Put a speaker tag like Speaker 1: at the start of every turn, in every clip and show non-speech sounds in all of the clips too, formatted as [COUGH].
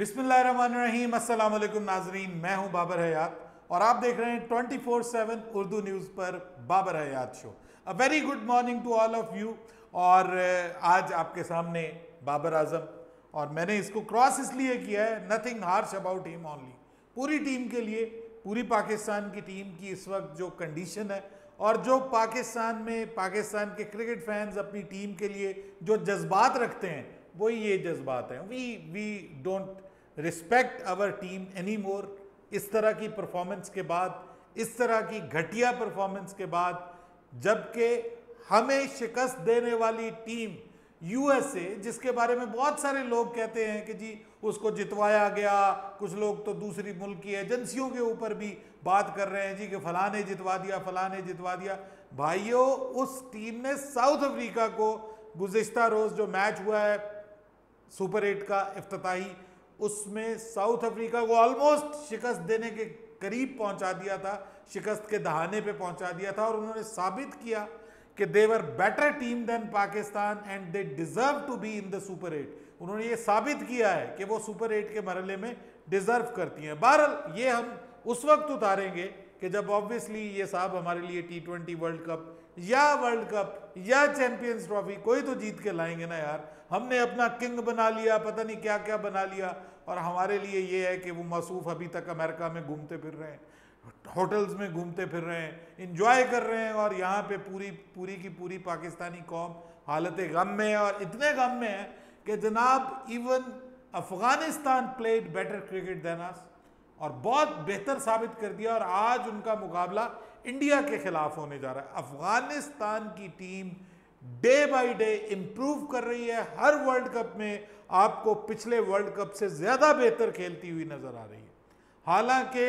Speaker 1: बिस्मिल्लाहिर्रहमानिर्रहीम अस्सलाम वालेकुम नाजरीन, मैं हूँ बाबर हयात और आप देख रहे हैं 24/7 उर्दू न्यूज़ पर Babar Hayat show. A very good morning to all of you और आज आपके सामने बाबर आज़म और मैंने इसको क्रॉस इसलिए किया है nothing harsh about him only पूरी टीम के लिए, पूरी पाकिस्तान की टीम की इस वक्त जो कंडीशन है और जो पाकिस्तान में, पाकिस्तान के क्रिकेट फैंस अपनी टीम के लिए जो जज्बात रखते हैं वही ये जज्बात हैं। We we don't respect our team any more इस तरह की परफॉर्मेंस के बाद, इस तरह की घटिया परफॉर्मेंस के बाद, जबकि हमें शिकस्त देने वाली टीम यूएसए जिसके बारे में बहुत सारे लोग कहते हैं कि जी, उसको जितवाया गया, कुछ लोग तो दूसरी मुल्क की एजेंसियों के ऊपर भी बात कर रहे हैं जी कि फलाने जितवा दिया, फलाने जितवा दिया। भाइयों, उस टीम ने साउथ अफ्रीका को गुज्त रोज़ जो मैच हुआ है सुपर एट का अफ्ताही उसमें साउथ अफ्रीका को ऑलमोस्ट शिकस्त देने के करीब पहुँचा दिया था, शिकस्त के दहाने पे पहुँचा दिया था और उन्होंने साबित किया कि they're better team than Pakistan and they deserve to be in the super eight उन्होंने ये साबित किया है कि वो सुपर एट के मरले में डिजर्व करती हैं। बहरल ये हम उस वक्त उतारेंगे कि जब ऑब्वियसली ये साहब हमारे लिए टी ट्वेंटी वर्ल्ड कप या वर्ल्ड कप, या चैंपियंस ट्रॉफी, कोई तो जीत के लाएँगे ना यार। हमने अपना किंग बना लिया, पता नहीं क्या क्या बना लिया। और हमारे लिए ये है कि वो मसूफ अभी तक अमेरिका में घूमते फिर रहे हैं, होटल्स में घूमते फिर रहे हैं इंजॉय कर रहे हैं। और यहाँ पे पूरी पूरी की पूरी पाकिस्तानी कौम हालत गम में है और इतने गम में है कि जनाब even Afghanistan played better cricket than और बहुत बेहतर साबित कर दिया। और आज उनका मुकाबला इंडिया के खिलाफ होने जा रहा है। अफ़गानिस्तान की team day by day improve कर रही है। हर वर्ल्ड कप में आपको पिछले वर्ल्ड कप से ज़्यादा बेहतर खेलती हुई नज़र आ रही है। हालाँकि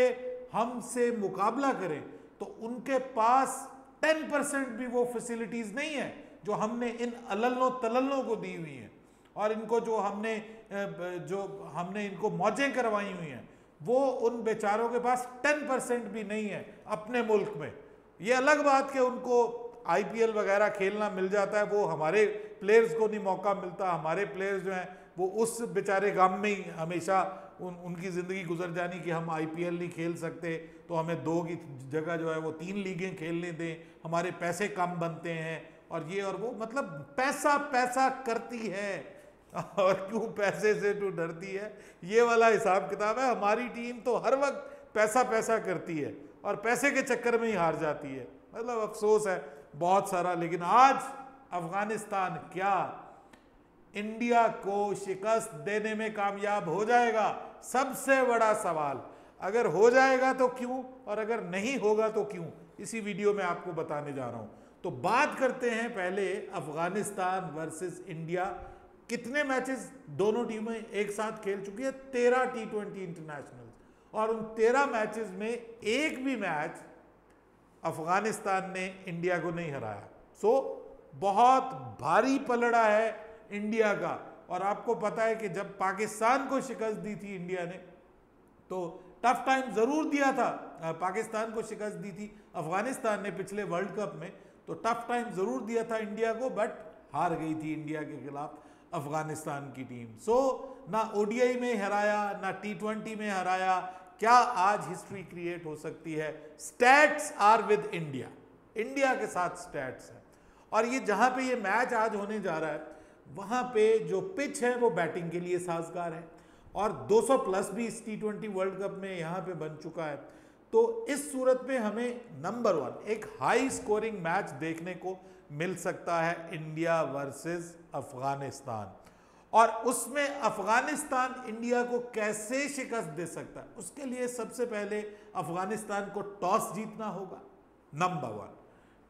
Speaker 1: हमसे मुकाबला करें तो उनके पास 10 परसेंट भी वो फैसिलिटीज़ नहीं है, जो हमने इन अलल्लो तलल्लों को दी हुई हैं। और इनको जो हमने जो हमने इनको मौजें करवाई हुई हैं वो उन बेचारों के पास टेन परसेंट भी नहीं है अपने मुल्क में। ये अलग बात कि उनको आईपीएल वगैरह खेलना मिल जाता है, वो हमारे प्लेयर्स को नहीं मौका मिलता, हमारे प्लेयर्स जो हैं, वो उस बेचारे गाम में ही हमेशा उन, उनकी ज़िंदगी गुजर जानी कि हम आईपीएल नहीं खेल सकते तो हमें दो की जगह जो है वो तीन लीगें खेलने दें, हमारे पैसे कम बनते हैं, और ये और वो मतलब पैसा पैसा करती है। [LAUGHS] और क्यों पैसे से तो डरती है? ये वाला हिसाब किताब है, हमारी टीम तो हर वक्त पैसा पैसा करती है और पैसे के चक्कर में ही हार जाती है। मतलब अफसोस है बहुत सारा, लेकिन आज अफ़गानिस्तान क्या? इंडिया को शिकस्त देने में कामयाब हो जाएगा? सबसे बड़ा सवाल। अगर हो जाएगा तो क्यों? और अगर नहीं होगा तो क्यों? इसी वीडियो में आपको बताने जा रहा हूँ। तो बात करते हैं पहले अफ़गानिस्तान वर्सेस इंडिया। कितने मैचेस दोनों टीमें एक साथ खेल चुकी है? तेरह टी ट्वेंटी इंटरनेशनल और उन तेरह मैचेस में एक भी मैच अफ़गानिस्तान ने इंडिया को नहीं हराया। सो बहुत भारी पलड़ा है इंडिया का। और आपको पता है कि जब पाकिस्तान को शिकस्त दी थी इंडिया ने तो टफ टाइम ज़रूर दिया था। पाकिस्तान को शिकस्त दी थी अफ़गानिस्तान ने पिछले वर्ल्ड कप में तो टफ टाइम ज़रूर दिया था इंडिया को बट हार गई थी इंडिया के खिलाफ। अफ़गानिस्तान की टीम। सो so, ना ओडीआई में हराया ना टी ट्वेंटी में हराया क्या आज हिस्ट्री क्रिएट हो सकती है? Stats are with India India के साथ स्टैट्स है। और ये जहाँ पे ये मैच आज होने जा रहा है वहाँ पे जो पिच है वो बैटिंग के लिए साजगार है। और 200 प्लस भी इस टी ट्वेंटी वर्ल्ड कप में यहाँ पे बन चुका है। तो इस सूरत में हमें नंबर वन एक हाई स्कोरिंग मैच देखने को मिल सकता है इंडिया वर्सेस अफ़गानिस्तान। और उसमें अफ़गानिस्तान इंडिया को कैसे शिकस्त दे सकता है, उसके लिए सबसे पहले अफ़गानिस्तान को टॉस जीतना होगा, नंबर वन।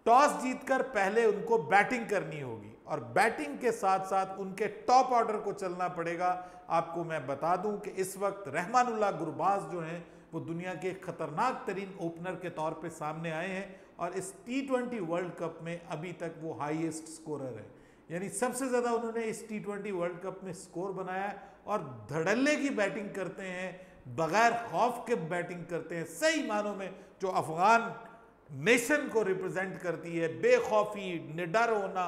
Speaker 1: टॉस जीतकर पहले उनको बैटिंग करनी होगी और बैटिंग के साथ साथ उनके टॉप ऑर्डर को चलना पड़ेगा। आपको मैं बता दूँ कि इस वक्त रहमानुल्लाह गुरबाज जो हैं, वो दुनिया के खतरनाक तरीन ओपनर के तौर पे सामने आए हैं और इस टी ट्वेंटी वर्ल्ड कप में अभी तक वो हाईएस्ट स्कोरर है। यानी सबसे ज़्यादा उन्होंने इस टी ट्वेंटी वर्ल्ड कप में स्कोर बनाया और धड़ल्ले की बैटिंग करते हैं, बगैर खौफ के बैटिंग करते हैं, सही मानों में जो अफगान नेशन को रिप्रेजेंट करती है, बेखौफी, निडर होना,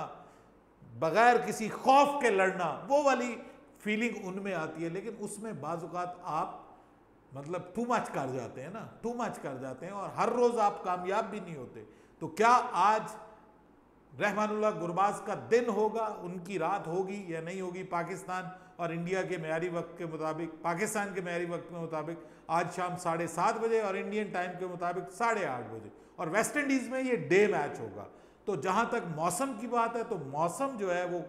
Speaker 1: बगैर किसी खौफ के लड़ना, वो वाली फीलिंग उनमें आती है। लेकिन उसमें बाजुकात आप मतलब टू मच कर जाते हैं ना टू मच कर जाते हैं और हर रोज आप कामयाब भी नहीं होते। तो क्या आज रहमानुल्लाह गुरबाज का दिन होगा? उनकी रात होगी या नहीं होगी? पाकिस्तान और इंडिया के मैारी वक्त के मुताबिक, पाकिस्तान के मैारी वक्त के मुताबिक आज शाम साढ़े सात बजे और इंडियन टाइम के मुताबिक साढ़े आठ बजे। और वेस्ट इंडीज़ में ये डे मैच होगा। तो जहाँ तक मौसम की बात है तो मौसम जो है वो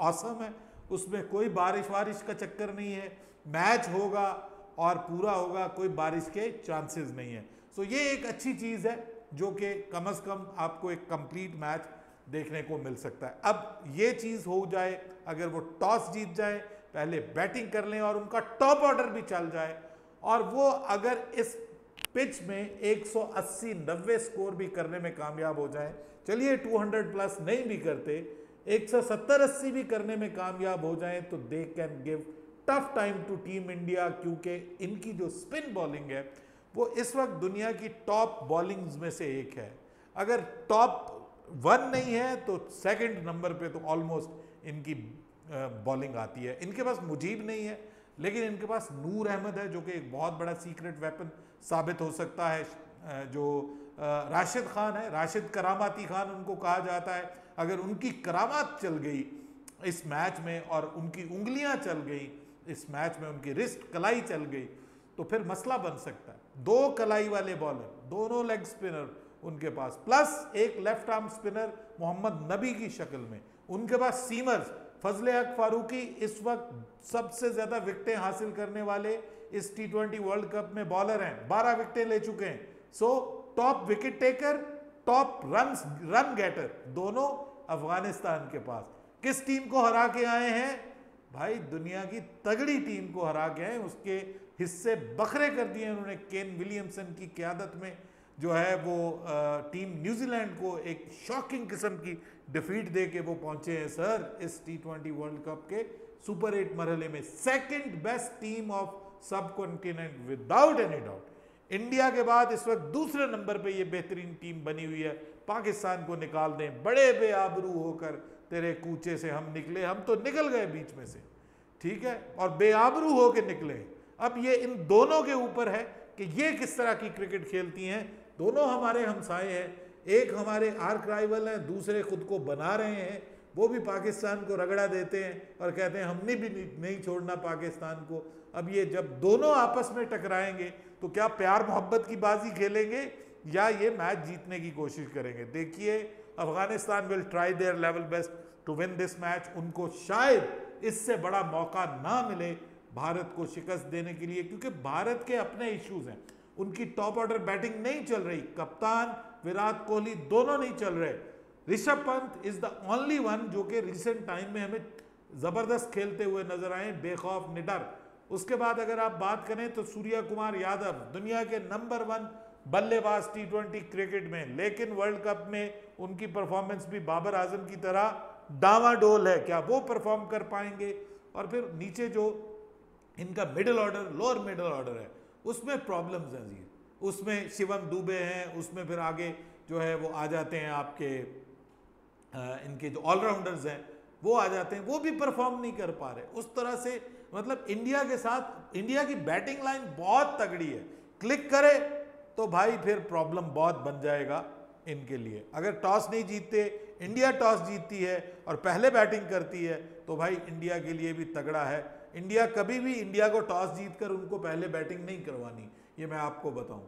Speaker 1: औसम है। उसमें कोई बारिश वारिश का चक्कर नहीं है। मैच होगा और पूरा होगा, कोई बारिश के चांसेस नहीं है। सो ये एक अच्छी चीज़ है जो कि कम अज़ कम आपको एक कंप्लीट मैच देखने को मिल सकता है। अब ये चीज़ हो जाए, अगर वो टॉस जीत जाए, पहले बैटिंग कर लें और उनका टॉप ऑर्डर भी चल जाए, और वो अगर इस पिच में 180 90 स्कोर भी करने में कामयाब हो जाए, चलिए 200 प्लस नहीं भी करते 170 80 भी करने में कामयाब हो जाए तो they can give tough time to team India क्योंकि इनकी जो स्पिन बॉलिंग है, वो इस वक्त दुनिया की टॉप बॉलिंग्स में से एक है। अगर टॉप वन नहीं है तो सेकंड नंबर पे तो ऑलमोस्ट इनकी बॉलिंग आती है। इनके पास मुजीब नहीं है, लेकिन इनके पास नूर अहमद है, जो कि एक बहुत बड़ा सीक्रेट वेपन साबित हो सकता है जो राशिद खान है। राशिद करामाती खान उनको कहा जाता है। अगर उनकी करामात चल गई इस मैच में और उनकी उंगलियाँ चल गई इस मैच में उनकी रिस्ट कलाई चल गई तो फिर मसला बन सकता है। दो कलाई वाले बॉलर दोनों लेग स्पिनर उनके पास। प्लस एक left arm spinner Mohammad Nabi की शक्ल में। उनके पास सीमर्स फजल हक फारूकी इस वक्त सबसे ज़्यादा विकटें हासिल करने वाले इस टी वर्ल्ड कप में बॉलर हैं। बारह विकटें ले चुके हैं। So top wicket taker top run run getter दोनों अफ़गानिस्तान के पास। किस टीम को हरा के आए हैं? भाई दुनिया की तगड़ी टीम को हरा के आए, उसके हिस्से बखरे कर दिए उन्होंने केन विलियमसन की क्यादत में, जो है वो टीम न्यूजीलैंड को एक शॉकिंग किस्म की डिफीट दे के वो पहुँचे हैं, सर, इस टी ट्वेंटी वर्ल्ड कप के सुपर एट मरहले में। Second best team of subcontinent without any doubt India के बाद इस वक्त दूसरे नंबर पे ये बेहतरीन टीम बनी हुई है। पाकिस्तान को निकाल दें, बड़े बेआबरू होकर तेरे कूचे से हम निकले, हम तो निकल गए बीच में से। ठीक है? और बेआबरू होकर निकले। अब ये इन दोनों के ऊपर है कि ये किस तरह की क्रिकेट खेलती हैं। दोनों हमारे हमसाए हैं। एक हमारे आर्क राइवल हैं, दूसरे खुद को बना रहे हैं। वो भी पाकिस्तान को रगड़ा देते हैं और कहते हैं, हमने भी नहीं छोड़ना पाकिस्तान को। अब ये जब दोनों आपस में टकराएँगे तो क्या प्यार मोहब्बत की बाजी खेलेंगे या ये मैच जीतने की कोशिश करेंगे? देखिए Afghanistan will try their level best to win this match उनको शायद इससे बड़ा मौका ना मिले भारत को शिकस्त देने के लिए, क्योंकि भारत के अपने इश्यूज़ हैं। उनकी टॉप ऑर्डर बैटिंग नहीं चल रही। कप्तान विराट कोहली दोनों नहीं चल रहे। Rishabh Pant is the only one जो कि रिसेंट टाइम में हमें ज़बरदस्त खेलते हुए नज़र आए, बेखौफ, निडर। उसके बाद अगर आप बात करें तो सूर्या कुमार यादव, दुनिया के नंबर वन बल्लेबाज टी ट्वेंटी क्रिकेट में। लेकिन वर्ल्ड कप में उनकी परफॉर्मेंस भी बाबर आज़म की तरह डावाडोल है। क्या वो परफॉर्म कर पाएँगे? और फिर नीचे जो इनका middle order lower middle order है उसमें प्रॉब्लम्स हैं जी। उसमें शिवम दुबे हैं उसमें फिर आगे जो है वो आ जाते हैं आपके आ, इनके जो ऑलराउंडर्स हैं वो आ जाते हैं। वो भी परफॉर्म नहीं कर पा रहे। उस तरह से मतलब इंडिया के साथ इंडिया की बैटिंग लाइन बहुत तगड़ी है। क्लिक करे तो भाई फिर प्रॉब्लम बहुत बन जाएगा इनके लिए। अगर टॉस नहीं जीतते इंडिया टॉस जीतती है और पहले बैटिंग करती है तो भाई इंडिया के लिए भी तगड़ा है। इंडिया कभी भी इंडिया को टॉस जीतकर उनको पहले बैटिंग नहीं करवानी, ये मैं आपको बताऊँ।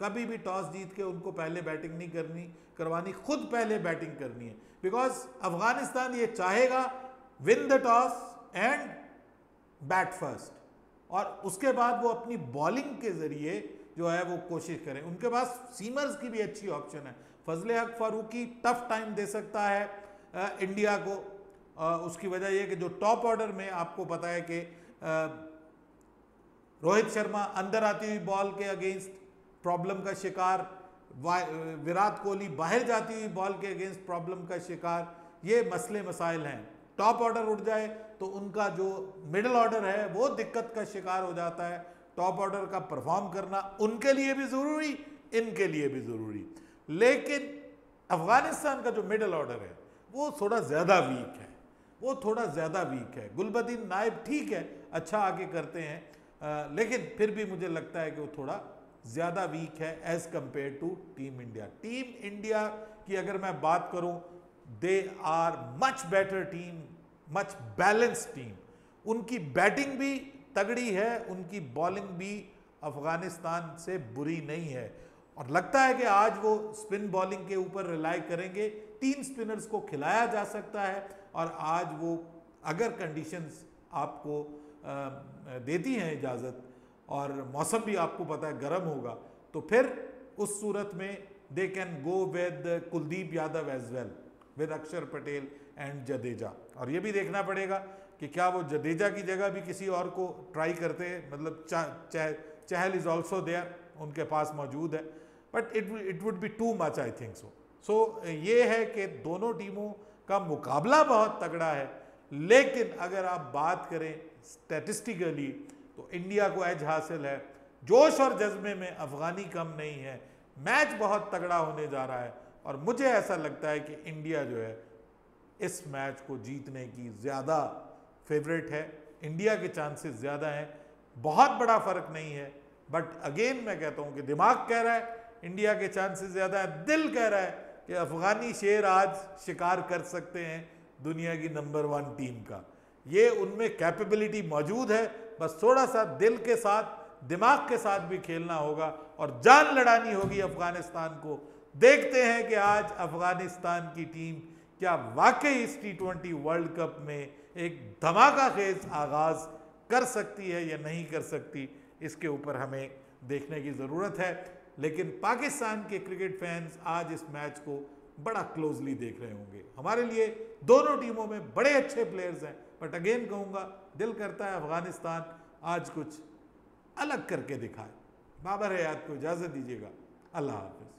Speaker 1: कभी भी टॉस जीत के उनको पहले बैटिंग नहीं करनी, करवानी, खुद पहले बैटिंग करनी है। बिकॉज़ अफ़गानिस्तान ये चाहेगा win the toss and bat first और उसके बाद वो अपनी बॉलिंग के ज़रिए जो है वो कोशिश करें। उनके पास सीमर्स की भी अच्छी ऑप्शन है। फजल हक फारूकी टफ टाइम दे सकता है आ, इंडिया को। उसकी वजह यह कि जो टॉप ऑर्डर में आपको पता है कि रोहित शर्मा अंदर आती हुई बॉल के अगेंस्ट प्रॉब्लम का शिकार विराट कोहली बाहर जाती हुई बॉल के अगेंस्ट प्रॉब्लम का शिकार ये मसले मसाइल हैं। टॉप ऑर्डर उठ जाए तो उनका जो मिडिल ऑर्डर है वो दिक्कत का शिकार हो जाता है। टॉप ऑर्डर का परफॉर्म करना उनके लिए भी ज़रूरी इनके लिए भी ज़रूरी। लेकिन अफ़गानिस्तान का जो मिडल ऑर्डर है वो थोड़ा ज़्यादा वीक है। वो थोड़ा ज़्यादा वीक है। गुलबदीन नायब ठीक है अच्छा आगे करते हैं। आ, लेकिन फिर भी मुझे लगता है कि वो थोड़ा ज़्यादा वीक है as compare to team India team India की अगर मैं बात करूँ they are much better team much balance team उनकी बैटिंग भी तगड़ी है, उनकी बॉलिंग भी अफ़गानिस्तान से बुरी नहीं है। और लगता है कि आज वो स्पिन बॉलिंग के ऊपर रिलाई करेंगे। तीन स्पिनर्स को खिलाया जा सकता है और आज वो अगर कंडीशंस आपको देती हैं इजाज़त और मौसम भी आपको पता है गर्म होगा तो फिर उस सूरत में they can go with Kuldeep Yadav as well with Akshar Patel and Jadeja. और ये भी देखना पड़ेगा कि क्या वो जडेजा की जगह भी किसी और को ट्राई करते हैं? मतलब चहल इज़ ऑल्सो देयर उनके पास मौजूद है। But it it would be too much I think so so ये है कि दोनों टीमों का मुकाबला बहुत तगड़ा है। लेकिन अगर आप बात करें स्टेटिस्टिकली तो इंडिया को एज हासिल है। जोश और जज्बे में अफगानी कम नहीं है। मैच बहुत तगड़ा होने जा रहा है। और मुझे ऐसा लगता है कि इंडिया जो है, इस मैच को जीतने की ज़्यादा फेवरेट है, इंडिया के चांसेस ज़्यादा हैं, बहुत बड़ा फ़र्क नहीं है बट अगेन मैं कहता हूँ कि दिमाग कह रहा है, इंडिया के चांसेस ज़्यादा है, दिल कह रहा है कि अफ़गानी शेर आज शिकार कर सकते हैं दुनिया की नंबर वन टीम का। ये उनमें कैपेबिलिटी मौजूद है, बस थोड़ा सा दिल के साथ, दिमाग के साथ भी खेलना होगा और जान लड़ानी होगी अफ़गानिस्तान को। देखते हैं कि आज अफ़गानिस्तान की टीम क्या वाकई इस टी ट्वेंटी वर्ल्ड कप में एक धमाका खेज आगाज़ कर सकती है या नहीं कर सकती, इसके ऊपर हमें देखने की ज़रूरत है। लेकिन पाकिस्तान के क्रिकेट फैंस आज इस मैच को बड़ा क्लोजली देख रहे होंगे। हमारे लिए दोनों टीमों में बड़े अच्छे प्लेयर्स हैं, बट अगेन कहूँगा, दिल करता है अफ़गानिस्तान आज कुछ अलग करके दिखाए। बाबर हयात को इजाज़त दीजिएगा। अल्लाह हाफिज़।